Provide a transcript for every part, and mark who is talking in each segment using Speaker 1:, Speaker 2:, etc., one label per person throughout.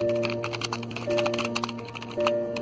Speaker 1: Thank you.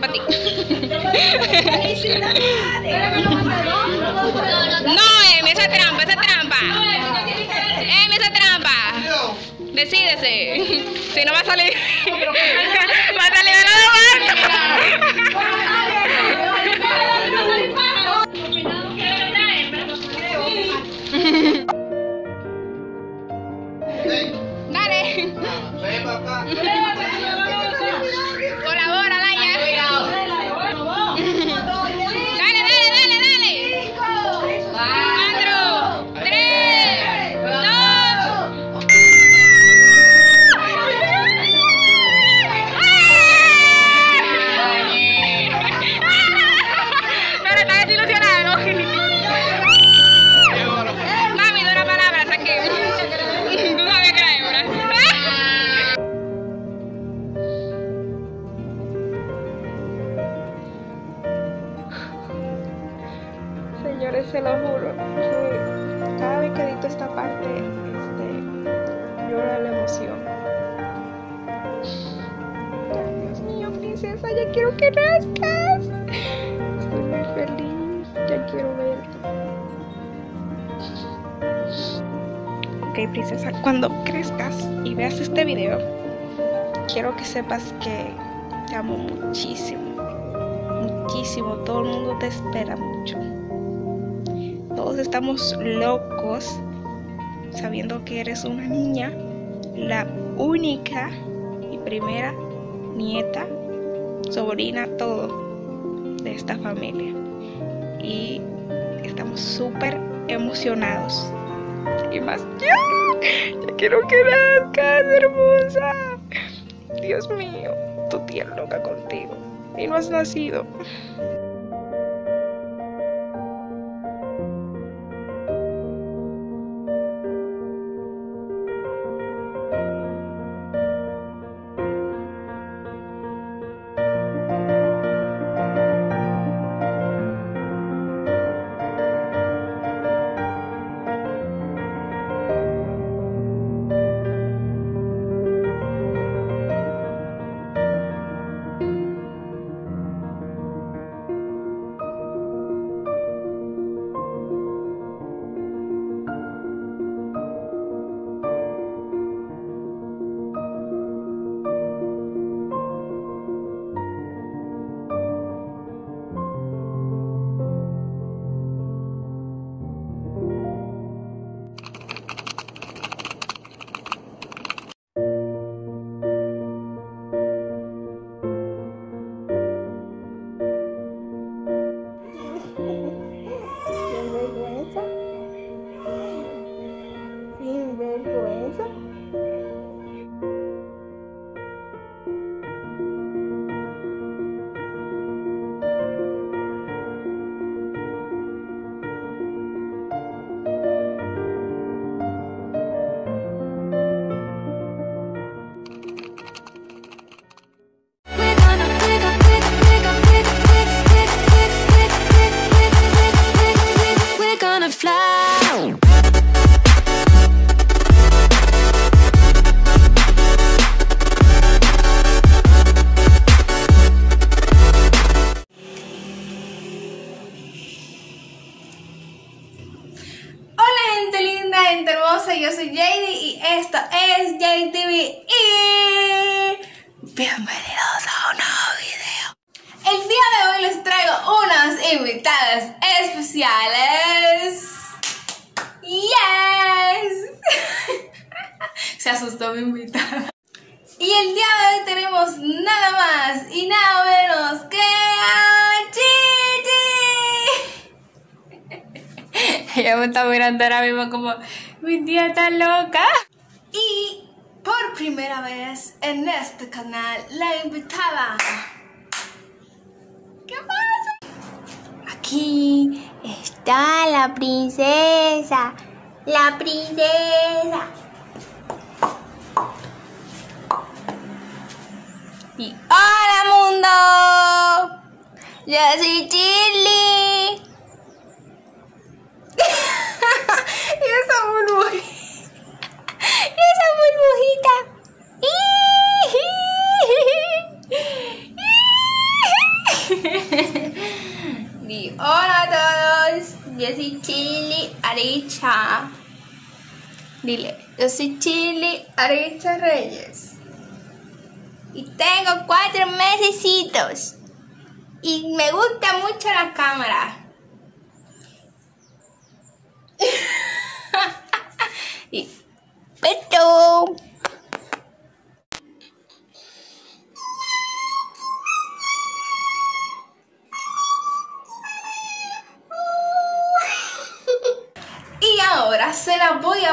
Speaker 1: Para ti. No, Emi, esa es trampa, esa es trampa. Emi, esa es trampa. Decídese. Si no va a salir. Va a salir de lo lloro de la emoción. Dios mío, princesa, ya quiero que nazcas. Estoy muy feliz, ya quiero verte. Ok, princesa, cuando crezcas y veas este video, quiero que sepas que te amo muchísimo. Muchísimo, todo el mundo te espera mucho. Todos estamos locos sabiendo que eres una niña, la única y primera nieta, sobrina, todo de esta familia. Y estamos súper emocionados. Y más yo, ya quiero que nazcas, hermosa. Dios mío, tu tía loca contigo. Y no has nacido.
Speaker 2: Gente hermosa, yo soy JD y esto es JTV y bienvenidos a un nuevo video. El día invitadas especiales. Yes. Se asustó mi invitada. Y el día de hoy tenemos nada más y nada menos que a Gigi. Ella me está mirando ahora mismo como, mi tía está loca. Y por primera vez en este canal, la invitada. ¿Qué pasa?
Speaker 3: Aquí está la princesa. La princesa.
Speaker 2: Y hola mundo. Yo soy Chili. y esa burbujita. Y esa burbujita. Di hola a todos. Yo soy Chili Aricha. Dile, yo soy Chili Aricha Reyes. Y tengo cuatro mesecitos. Y me gusta mucho la cámara. y.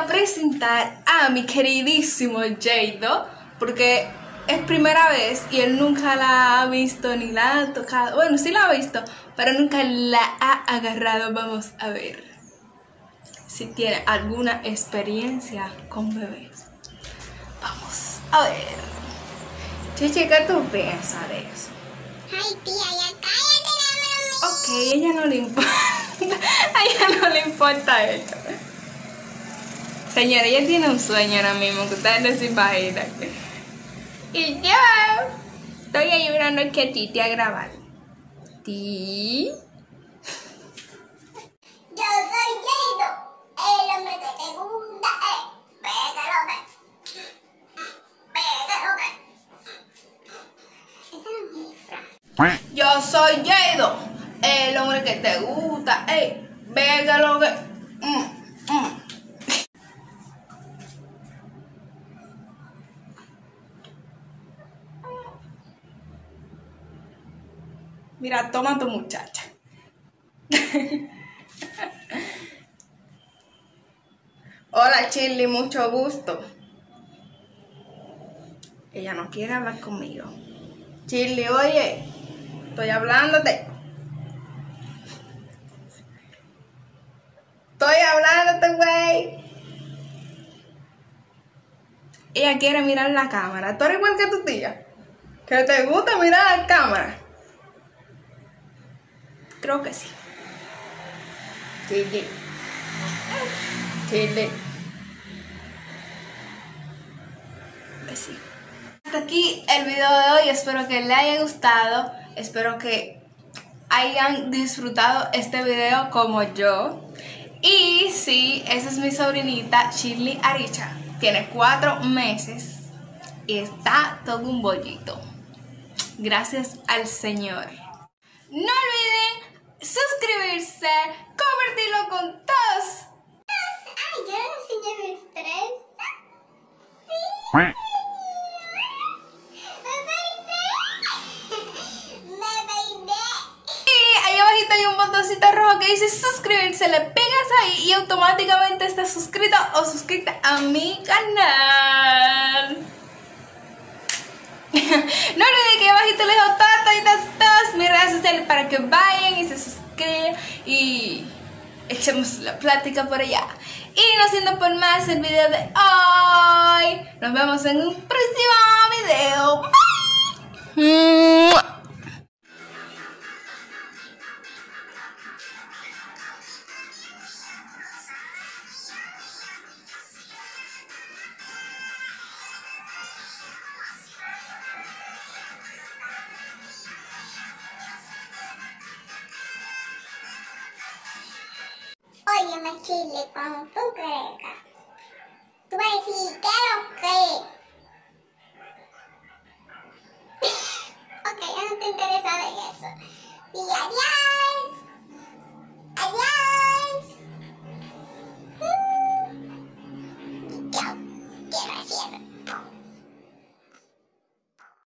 Speaker 2: a presentar a mi queridísimo Jado, porque es primera vez y él nunca la ha visto ni la ha tocado. Bueno, sí la ha visto, pero nunca la ha agarrado. Vamos a ver si tiene alguna experiencia con bebés. Vamos a ver. Chichi, ¿qué tú piensas de eso?
Speaker 3: Ay, tía, ya cállate,
Speaker 2: Ok, ella no le importa. A ella no le importa esto. Señora, ella tiene un sueño ahora mismo que ustedes no se imaginan. Y yo estoy ayudando que a ti te a grabar. ¿Ti?
Speaker 3: Yo soy Jado, el hombre que te gusta, eh. Pégalo, ve. Pégalo, ve. Esa es mi frase.
Speaker 2: Yo soy Jado, el hombre que te gusta. Ey, venga lo Mira, toma tu muchacha. Hola Chili, mucho gusto. Ella no quiere hablar conmigo. Chili, oye, estoy hablándote. Estoy hablándote, güey. Ella quiere mirar la cámara. Tú eres igual que tu tía. Que te gusta mirar la cámara. Creo que sí. Chile. Chile. Que sí. Hasta aquí el video de hoy. Espero que les haya gustado. Espero que hayan disfrutado este video como yo. Y sí, esa es mi sobrinita Shirley Aricha. Tiene cuatro meses y está todo un bollito. Gracias al Señor. No olviden suscribirse, compartirlo con todos.
Speaker 3: Ay, yo ya me estresa. Sí.
Speaker 2: Rojo que dice suscribirse. Le pegas ahí y automáticamente estás suscrito o suscrita a mi canal. no olviden que abajito les dejo todas, todas, todas mis redes para que vayan y se suscriban y echemos la plática por allá. Y no siendo por más el video de hoy, nos vemos en un próximo video. Bye.
Speaker 3: Chile, cuando tú crezcas, tú vas a decir, ¿qué lo que? ok, yo no te interesa en